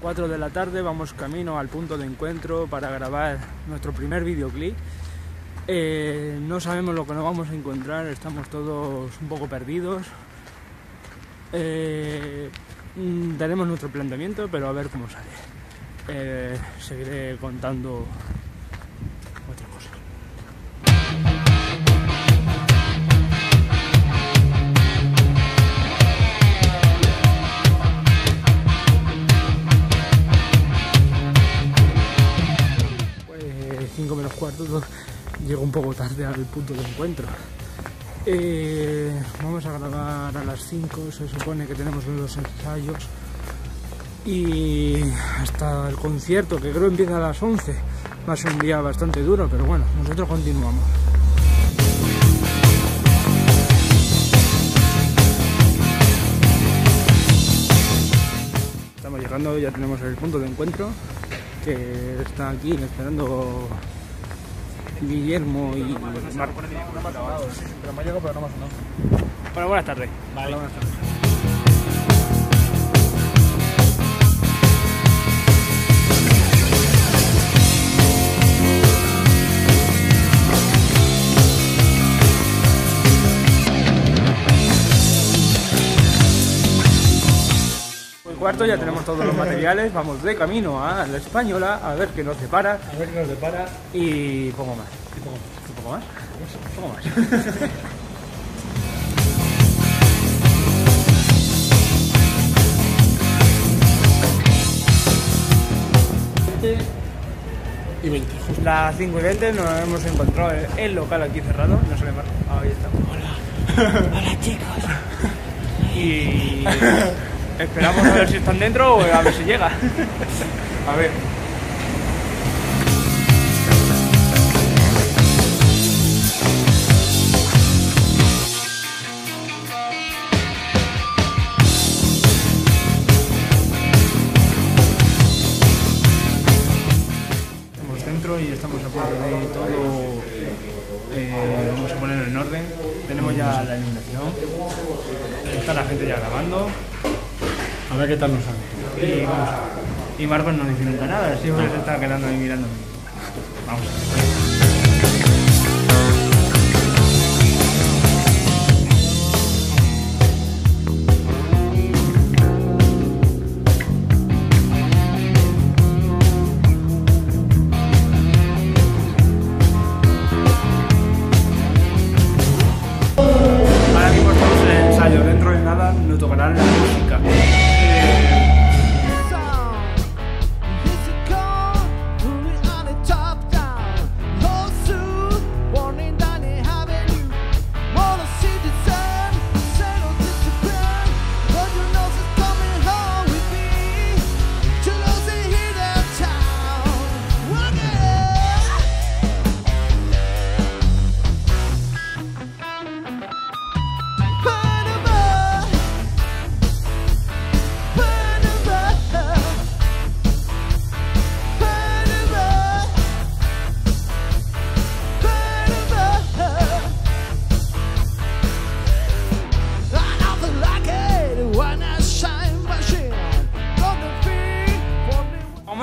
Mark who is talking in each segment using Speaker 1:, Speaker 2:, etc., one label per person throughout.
Speaker 1: 4 de la tarde, vamos camino al punto de encuentro para grabar nuestro primer videoclip. Eh, no sabemos lo que nos vamos a encontrar, estamos todos un poco perdidos. Eh, mm, tenemos nuestro planteamiento, pero a ver cómo sale. Eh, seguiré contando un poco tarde al punto de encuentro. Eh, vamos a grabar a las 5, se supone que tenemos los ensayos. Y hasta el concierto, que creo empieza a las 11. Va a ser un día bastante duro, pero bueno, nosotros continuamos. Estamos llegando, ya tenemos el punto de encuentro, que está aquí esperando Guillermo y Marco.
Speaker 2: Pero me ha llegado, pero no me ha sonado.
Speaker 1: Bueno, buenas tardes.
Speaker 2: Vale.
Speaker 1: Hola, buenas tardes. Ya tenemos todos los materiales, vamos de camino a la española a ver qué nos depara
Speaker 2: A ver qué nos depara.
Speaker 1: y poco más.
Speaker 2: Y poco más.
Speaker 1: ¿Un poco más? Poco más.
Speaker 2: Y 20, justo.
Speaker 1: Las 5 y 20 nos hemos encontrado el- el local aquí cerrado, no se le marca. Ahí estamos. Hola. Hola chicos. Y esperamos a ver si están dentro o a ver si llega. A ver. Estamos dentro y estamos a punto de todo. eh, vamos a ponerlo en orden. Tenemos ya la iluminación. Está la gente ya grabando.
Speaker 2: A ver qué tal nos sale.
Speaker 1: Y, vamos y Marcos no dice nunca nada, siempre se está quedando ahí mirándome. Vamos a ver.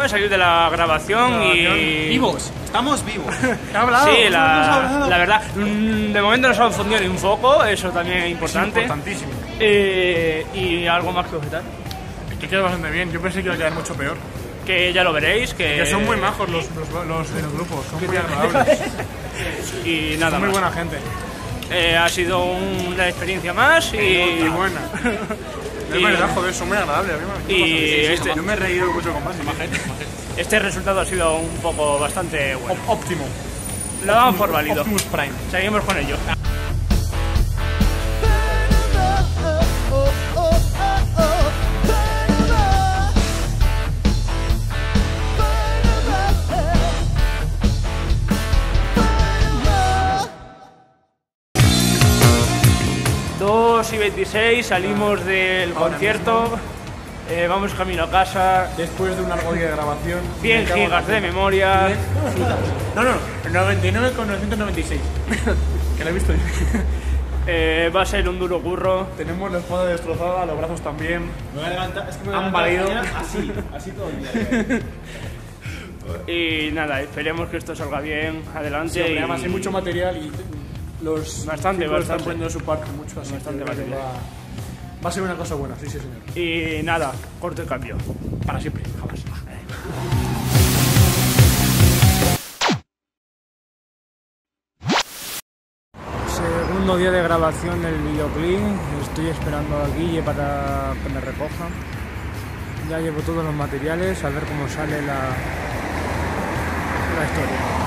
Speaker 1: A salir de la grabación y...
Speaker 2: Vivos, estamos vivos. ¿Qué ha hablado?
Speaker 1: Sí,
Speaker 2: ¿Qué hemos
Speaker 1: la, la verdad, mm, de momento no se ha fundido ni un foco, eso también es importante.
Speaker 2: Importantísimo.
Speaker 1: Eh, y algo más que objetar,
Speaker 2: Es que queda bastante bien. Yo pensé que iba a quedar mucho peor.
Speaker 1: que ya lo veréis, que,
Speaker 2: Que son muy majos los, los, los de los grupos. Son muy agradables.
Speaker 1: y nada
Speaker 2: Son muy
Speaker 1: más.
Speaker 2: buena gente.
Speaker 1: Eh, ha sido una experiencia más y,
Speaker 2: Y buena. Es
Speaker 1: Y-
Speaker 2: verdad, joder, son muy agradables. A mí me-
Speaker 1: y este-
Speaker 2: Yo me he reído mucho con Basi. Majete,
Speaker 1: este resultado ha sido un poco bastante bueno.
Speaker 2: Óptimo.
Speaker 1: Lo damos por válido.
Speaker 2: Optimus Prime.
Speaker 1: Seguimos con ello. Dos y 26 salimos del concierto, eh, vamos camino a casa,
Speaker 2: Después de un largo día de grabación.
Speaker 1: 100
Speaker 2: me cago en
Speaker 1: gigas de memoria.
Speaker 2: No, no, 99 con 996. que lo he visto yo.
Speaker 3: Eh, va a ser un duro curro.
Speaker 2: Tenemos la espalda destrozada, los brazos también.
Speaker 4: Me voy a levantar, es que me voy a
Speaker 2: Han valido.
Speaker 4: así, así todo el día.
Speaker 3: Y nada, esperemos que esto salga bien adelante.
Speaker 2: Sí, hombre,
Speaker 3: y-
Speaker 2: además hay mucho material y los
Speaker 3: Bastante,
Speaker 2: chicos
Speaker 3: bastante.
Speaker 2: están poniendo su parte mucho, así
Speaker 3: Bastante
Speaker 2: va, va a ser una cosa buena, sí, sí, señor.
Speaker 3: Y nada, corto el cambio.
Speaker 2: Para siempre, jamás.
Speaker 1: Segundo día de grabación del videoclip. Estoy esperando a Guille para que me recoja. Ya llevo todos los materiales, a ver cómo sale la, la historia.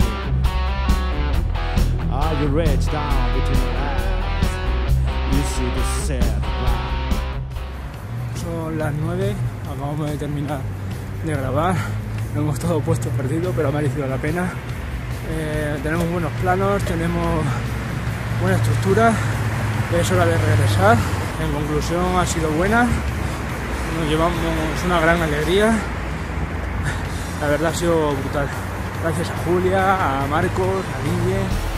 Speaker 1: Son las 9, acabamos de terminar de grabar. Hemos todo puesto perdido, pero ha merecido la pena. Eh, tenemos buenos planos, tenemos buena estructura. Es hora de regresar. En conclusión, ha sido buena. Nos llevamos una gran alegría. La verdad ha sido brutal. Gracias a Julia, a Marcos, a Guille,